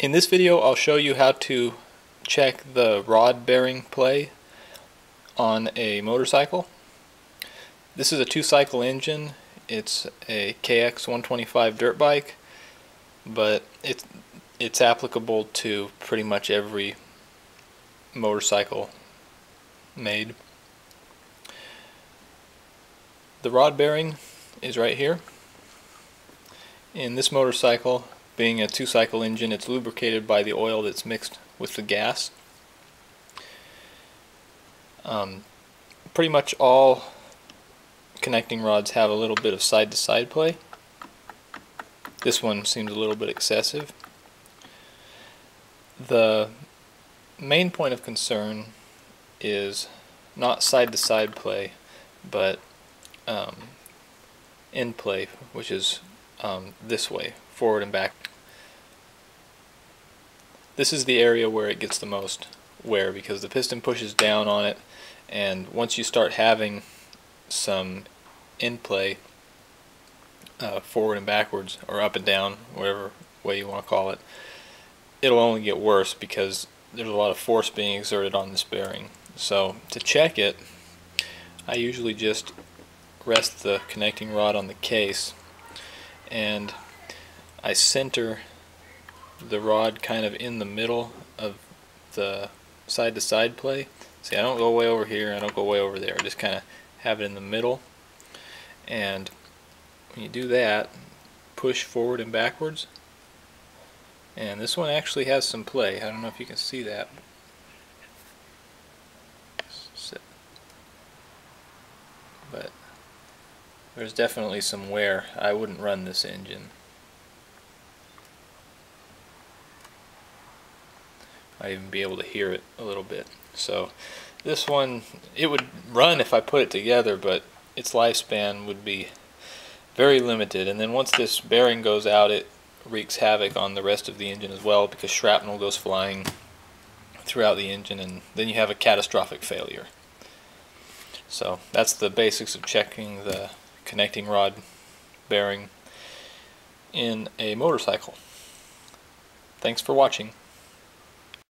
In this video I'll show you how to check the rod bearing play on a motorcycle. This is a two cycle engine. It's a KX 125 dirt bike but it's, it's applicable to pretty much every motorcycle made. The rod bearing is right here. In this motorcycle being a two-cycle engine, it's lubricated by the oil that's mixed with the gas. Um, pretty much all connecting rods have a little bit of side-to-side -side play. This one seems a little bit excessive. The main point of concern is not side-to-side -side play, but um, end play, which is um, this way, forward and back. This is the area where it gets the most wear because the piston pushes down on it and once you start having some end play uh, forward and backwards or up and down whatever way you want to call it it'll only get worse because there's a lot of force being exerted on this bearing. So to check it I usually just rest the connecting rod on the case and I center the rod kind of in the middle of the side to side play. See, I don't go way over here, I don't go way over there. I just kind of have it in the middle. And when you do that, push forward and backwards. And this one actually has some play. I don't know if you can see that. But there's definitely some wear. I wouldn't run this engine. I even be able to hear it a little bit. So this one, it would run if I put it together, but its lifespan would be very limited. And then once this bearing goes out, it wreaks havoc on the rest of the engine as well because shrapnel goes flying throughout the engine and then you have a catastrophic failure. So that's the basics of checking the connecting rod bearing in a motorcycle. Thanks for watching.